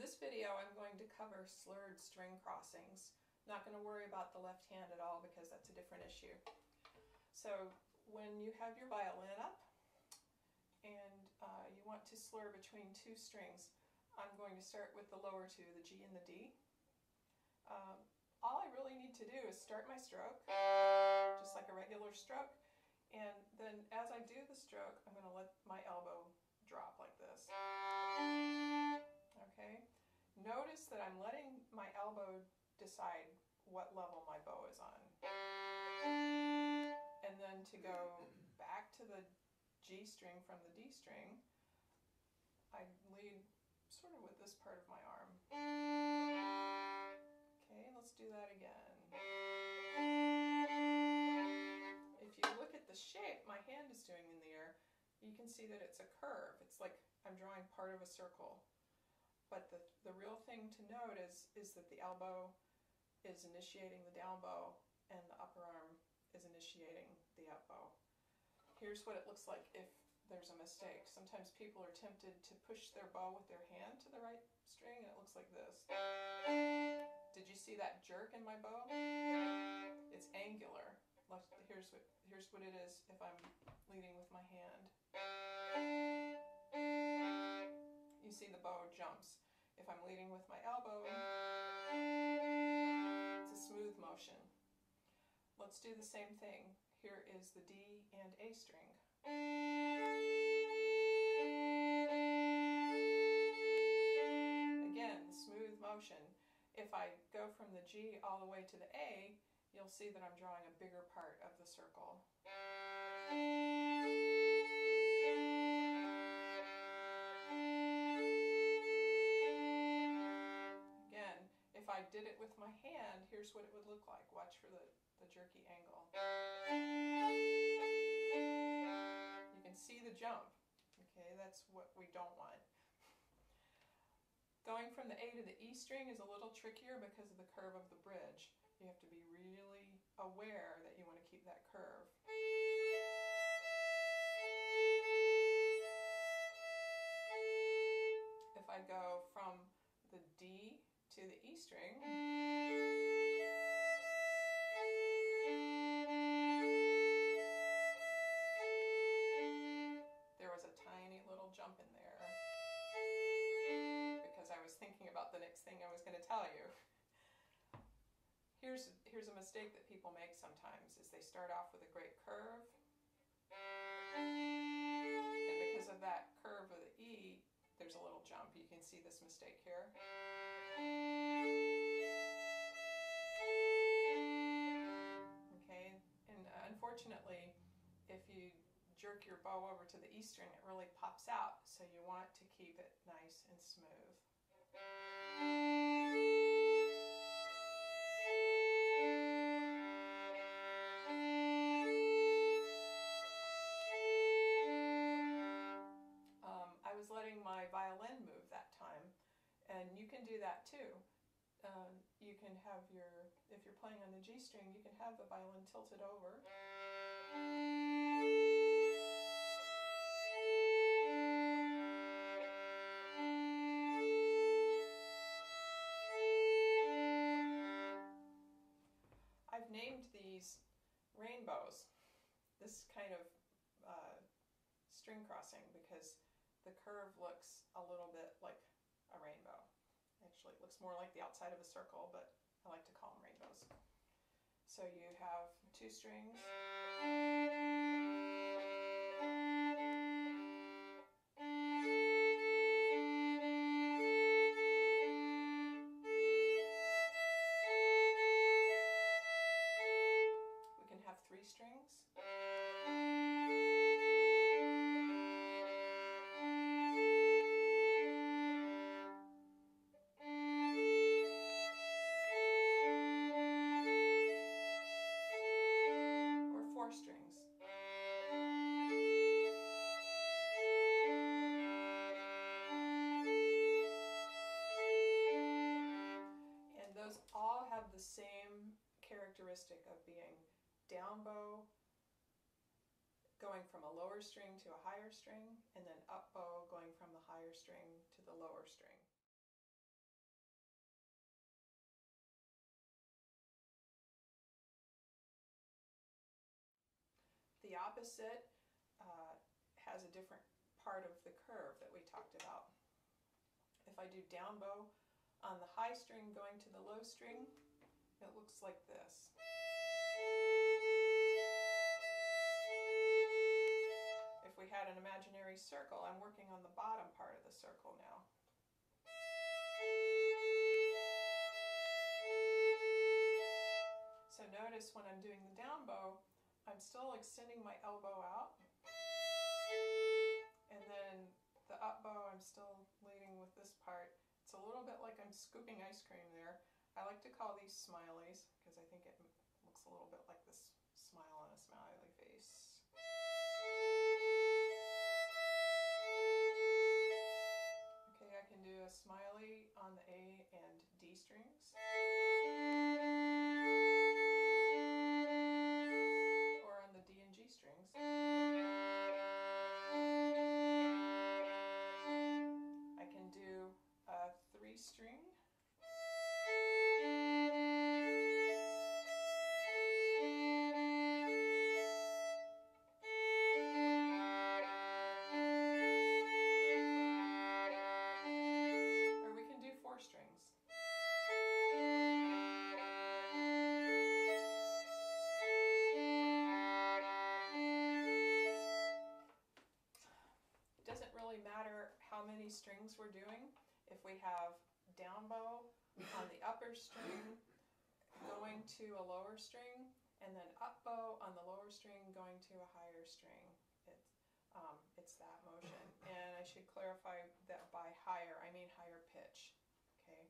this video I'm going to cover slurred string crossings. Not going to worry about the left hand at all because that's a different issue. So when you have your violin up and uh, you want to slur between two strings, I'm going to start with the lower two, the G and the D. Um, all I really need to do is start my stroke, just like a regular stroke, and then as I do the stroke, I'm going to let my elbow Notice that I'm letting my elbow decide what level my bow is on. And then to go back to the G string from the D string, I lead sort of with this part of my arm. Okay, let's do that again. If you look at the shape my hand is doing in the air, you can see that it's a curve. It's like I'm drawing part of a circle. But the, the real thing to note is, is that the elbow is initiating the down bow and the upper arm is initiating the up bow. Here's what it looks like if there's a mistake. Sometimes people are tempted to push their bow with their hand to the right string and it looks like this. Did you see that jerk in my bow? It's angular. Here's what, here's what it is if I'm leading with my hand. You see the bow jumps. If I'm leading with my elbow, it's a smooth motion. Let's do the same thing. Here is the D and A string. Again, smooth motion. If I go from the G all the way to the A, you'll see that I'm drawing a bigger part of the circle. Did it with my hand, here's what it would look like. Watch for the, the jerky angle. You can see the jump. Okay, that's what we don't want. Going from the A to the E string is a little trickier because of the curve of the bridge. You have to be really aware that you want to keep that curve. String. There was a tiny little jump in there because I was thinking about the next thing I was going to tell you. Here's, here's a mistake that people make sometimes is they start off with a great curve and because of that curve of the E there's a little jump. You can see this mistake here. Jerk your bow over to the E string, it really pops out, so you want to keep it nice and smooth. I was letting my violin move that time. And you can do that too. Um, you can have your, if you're playing on the G string, you can have the violin tilted over. These rainbows, this kind of uh, string crossing, because the curve looks a little bit like a rainbow. Actually, it looks more like the outside of a circle, but I like to call them rainbows. So you have two strings. characteristic of being down bow, going from a lower string to a higher string, and then up bow going from the higher string to the lower string. The opposite uh, has a different part of the curve that we talked about. If I do down bow on the high string going to the low string, it looks like this. If we had an imaginary circle, I'm working on the bottom part of the circle now. So notice when I'm doing the down bow, I'm still extending my elbow out. And then the up bow, I'm still leading with this part. It's a little bit like I'm scooping ice cream there. I like to call these smileys because I think it looks a little bit like this smile on a smiley face. Strings we're doing. If we have down bow on the upper string going to a lower string, and then up bow on the lower string going to a higher string. It's, um, it's that motion. And I should clarify that by higher, I mean higher pitch. Okay,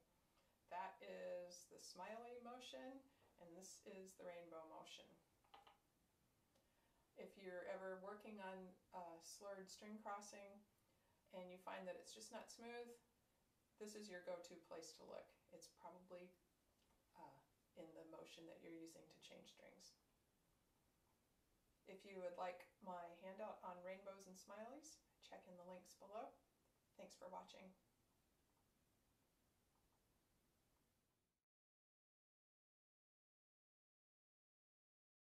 That is the smiley motion, and this is the rainbow motion. If you're ever working on a slurred string crossing, and you find that it's just not smooth, this is your go-to place to look. It's probably uh, in the motion that you're using to change strings. If you would like my handout on rainbows and smileys, check in the links below. Thanks for watching.